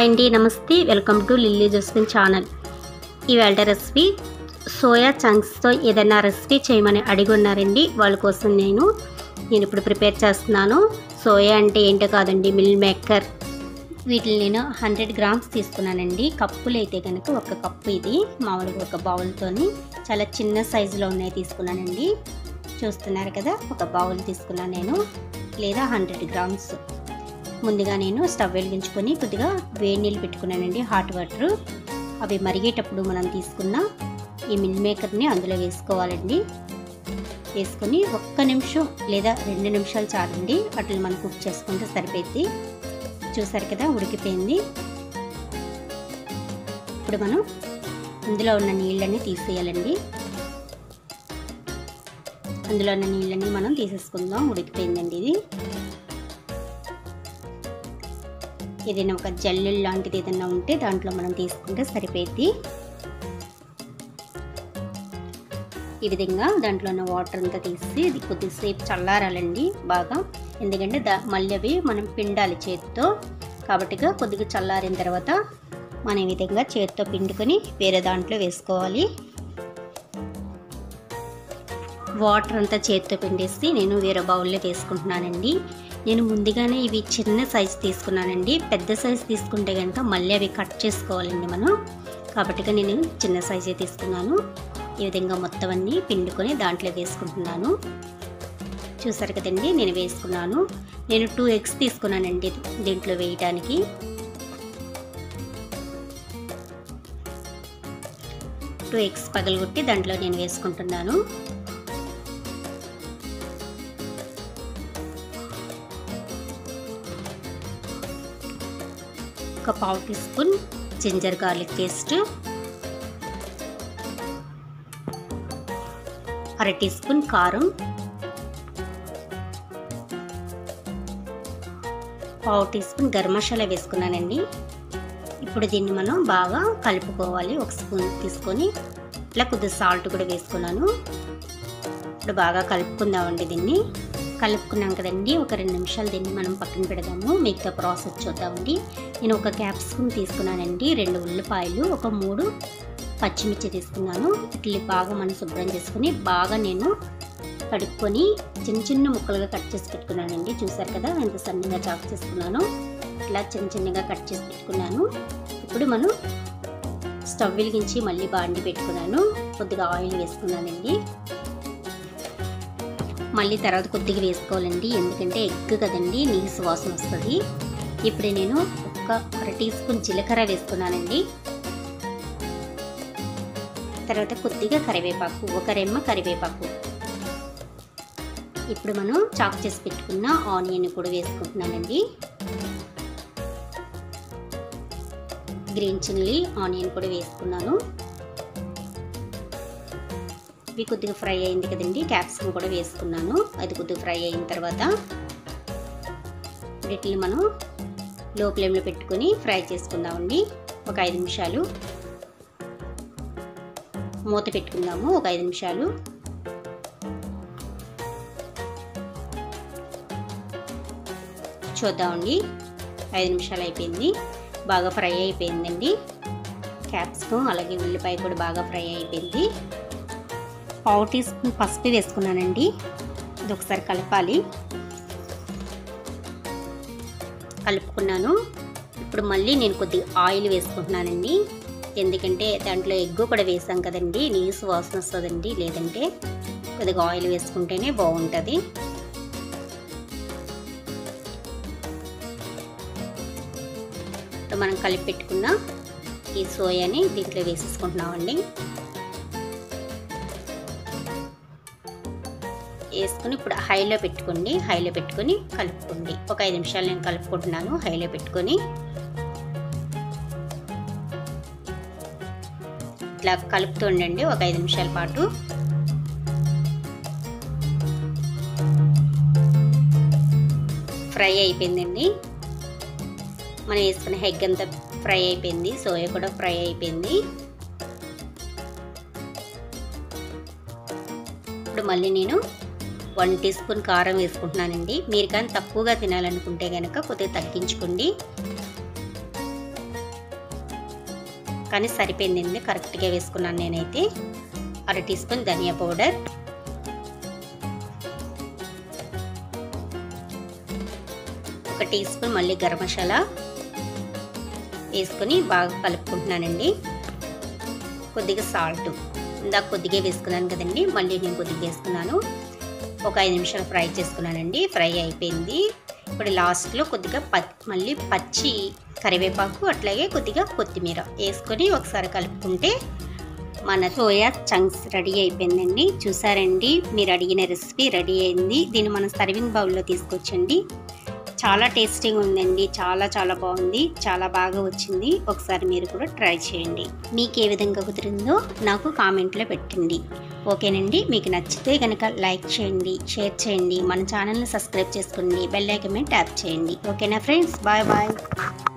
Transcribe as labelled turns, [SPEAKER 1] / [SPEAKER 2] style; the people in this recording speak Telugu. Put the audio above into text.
[SPEAKER 1] అండి నమస్తే. Welcome to Lilly Jasmine channel ఇవాళ రెసిపీ సోయా చంక్స్తో ఏదైనా రెసిపీ చేయమని అడిగి ఉన్నారండి వాళ్ళ కోసం నేను నేను ఇప్పుడు ప్రిపేర్ చేస్తున్నాను. సోయా అంటే ఏంటో కాదండి మిల్ మేకర్. వీటిని నేను హండ్రెడ్ గ్రామ్స్ తీసుకున్నానండి. కప్పులు అయితే కనుక ఒక కప్పు ఇది మామూలుగా ఒక బౌల్తోని చాలా చిన్న సైజులో ఉన్నాయి తీసుకున్నానండి. చూస్తున్నారు కదా ఒక బౌల్ తీసుకున్నాను నేను. లేదా హండ్రెడ్ గ్రామ్స్. ముందుగా నేను స్టవ్ వెలిగించుకొని కొద్దిగా వేడి నీళ్ళు పెట్టుకున్నానండి హాట్ వాటర్ అవి మరిగేటప్పుడు మనం తీసుకున్న ఈ మిల్ మేకర్ని అందులో వేసుకోవాలండి. వేసుకొని ఒక్క నిమిషం లేదా రెండు నిమిషాలు చాలండి. వాటిని మనం కుక్ చేసుకుంటే సరిపోయింది చూసారు కదా ఉడికిపోయింది. ఇప్పుడు మనం అందులో ఉన్న నీళ్ళని తీసేయాలండి. అందులో ఉన్న నీళ్ళని మనం తీసేసుకుందాం ఉడికిపోయిందండి ఇది. ఏదైనా ఒక జల్లు లాంటిది ఏదైనా ఉంటే దాంట్లో మనం తీసుకుంటే సరిపోద్ది ఈ విధంగా దాంట్లో ఉన్న వాటర్ అంతా తీసి ఇది కొద్దిసేపు చల్లారాలండి బాగా. ఎందుకంటే దా మళ్ళీ అవి మనం పిండాలి చేతితో. కాబట్టిగా కొద్దిగా చల్లారిన తర్వాత మనం ఈ విధంగా చేతితో పిండుకొని వేరే దాంట్లో వేసుకోవాలి. వాటర్ అంతా చేతితో పిండేసి నేను వేరే బౌల్లో వేసుకుంటున్నానండి నేను ముందుగానే ఇవి చిన్న సైజు తీసుకున్నానండి. పెద్ద సైజు తీసుకుంటే కనుక మళ్ళీ అవి కట్ చేసుకోవాలండి మనం. కాబట్టి నేను చిన్న సైజే తీసుకున్నాను. ఈ విధంగా మొత్తం అన్నీ పిండుకొని దాంట్లో వేసుకుంటున్నాను. చూసారు కదండి నేను వేసుకున్నాను. నేను టూ ఎగ్స్ తీసుకున్నానండి దీంట్లో వేయడానికి టూ ఎగ్స్ పగలగొట్టి దాంట్లో నేను వేసుకుంటున్నాను. ఒక పావు teaspoon ginger garlic paste అర టీ స్పూన్ కారం పావు టీ స్పూన్ గరం మసాలా వేసుకున్నానండి. ఇప్పుడు దీన్ని మనం బాగా కలుపుకోవాలి. ఒక స్పూన్ తీసుకొని ఇట్లా కొద్దిగా సాల్ట్ కూడా వేసుకున్నాను. ఇప్పుడు బాగా కలుపుకుందామండి దీన్ని. కలుపుకున్నాం కదండి. ఒక రెండు నిమిషాలు దీన్ని మనం పక్కన పెడదాము. మిగతా ప్రాసెస్ చూద్దామండి. నేను ఒక క్యాప్సికమ్ తీసుకున్నానండి. రెండు ఉల్లిపాయలు ఒక మూడు పచ్చిమిర్చి తీసుకున్నాను. ఇట్లా బాగా మనం శుభ్రం చేసుకుని బాగా నేను కడుక్కొని చిన్న చిన్న ముక్కలుగా కట్ చేసి పెట్టుకున్నానండి. చూసారు కదా ఎంత సన్నగా చాక్ చేసుకున్నాను? ఇట్లా చిన్న చిన్నగా కట్ చేసి పెట్టుకున్నాను. ఇప్పుడు మనం స్టవ్ వెలిగించి మళ్ళీ బాండి పెట్టుకున్నాను. కొద్దిగా ఆయిల్ వేసుకున్నానండి. మళ్ళీ తర్వాత కొద్దిగా వేసుకోవాలండి. ఎందుకంటే ఎగ్ కదండి నీసు వాసన వస్తుంది. ఇప్పుడు నేను ఒక అర టీ స్పూన్ జీలకర్ర వేసుకున్నానండి. తర్వాత కొద్దిగా కరివేపాకు ఒక రెమ్మ కరివేపాకు. ఇప్పుడు మనం చాప్ చేసి పెట్టుకున్న ఆనియన్ కూడా వేసుకుంటున్నానండి. గ్రీన్ చిల్లీ ఆనియన్ కూడా వేసుకున్నాను. ఇవి కొద్దిగా ఫ్రై అయింది కదండి. క్యాప్సికమ్ కూడా వేసుకున్నాను. అది కొద్దిగా ఫ్రై అయిన తర్వాత వీటిని మనం లో ఫ్లేమ్లో పెట్టుకొని ఫ్రై చేసుకుందామండి. ఒక ఐదు నిమిషాలు మూత పెట్టుకుందాము. ఒక ఐదు నిమిషాలు చూద్దామండి. ఐదు నిమిషాలు అయిపోయింది. బాగా ఫ్రై అయిపోయిందండి. క్యాప్సికం అలాగే ఉల్లిపాయ కూడా బాగా ఫ్రై అయిపోయింది. పావు టీ స్పూన్ పసుపు వేసుకున్నానండి. ఇది ఒకసారి కలపాలి. కలుపుకున్నాను. ఇప్పుడు మళ్ళీ నేను కొద్దిగా ఆయిల్ వేసుకుంటున్నానండి. ఎందుకంటే దాంట్లో ఎగ్గు కూడా వేసాం కదండి. నీసు వాసన వస్తుందండి. లేదంటే కొద్దిగా ఆయిల్ వేసుకుంటేనే బాగుంటుంది. మనం కలిపి పెట్టుకున్న ఈ సోయాని దీంట్లో వేసేసుకుంటున్నామండి. వేసుకుని ఇప్పుడు హైలో పెట్టుకోండి. హైలో పెట్టుకొని కలుపుకోండి. ఒక ఐదు నిమిషాలు నేను కలుపుకుంటున్నాను. హైలో పెట్టుకొని ఇట్లా కలుపుతూ ఉండండి. ఒక ఐదు నిమిషాల పాటు. ఫ్రై అయిపోయిందండి. మనం వేసుకున్న హెగ్ అంతా ఫ్రై అయిపోయింది. సోయా కూడా ఫ్రై అయిపోయింది. ఇప్పుడు మళ్ళీ నేను వన్ టీ స్పూన్ కారం వేసుకుంటున్నానండి. మీరు కానీ తక్కువగా తినాలనుకుంటే కనుక కొద్దిగా తగ్గించుకోండి. కానీ సరిపోయిందండి కరెక్ట్గా వేసుకున్నాను నేనైతే. అర టీ స్పూన్ ధనియా పౌడర్. ఒక టీ స్పూన్ మళ్ళీ గరం మసాలా వేసుకొని బాగా కలుపుకుంటున్నానండి. కొద్దిగా సాల్ట్. ఇందాక కొద్దిగా వేసుకున్నాను కదండి మళ్ళీ నేను కొద్దిగా వేసుకున్నాను. ఒక ఐదు నిమిషాలు ఫ్రై చేసుకున్నానండి. ఫ్రై అయిపోయింది. ఇప్పుడు లాస్ట్లో కొద్దిగా ప మళ్ళీ పచ్చి కరివేపాకు అట్లాగే కొద్దిగా కొత్తిమీర వేసుకొని ఒకసారి కలుపుకుంటే మన సోయా చంక్స్ రెడీ అయిపోయిందండి. చూసారండి? మీరు అడిగిన రెసిపీ రెడీ అయింది. దీన్ని మనం సర్వింగ్ బౌల్లో తీసుకొచ్చండి. చాలా టేస్టీగా ఉందండి. చాలా చాలా బాగుంది. చాలా బాగా వచ్చింది. ఒకసారి మీరు కూడా ట్రై చేయండి. మీకు ఏ విధంగా కుదిరిందో నాకు కామెంట్లో పెట్టండి. ఓకేనండి. మీకు నచ్చితే కనుక లైక్ చేయండి షేర్ చేయండి. మన ఛానల్ని సబ్స్క్రైబ్ చేసుకోండి బెల్ ఐకన్ ట్యాప్ చేయండి. ఓకేనా ఫ్రెండ్స్? Bye bye.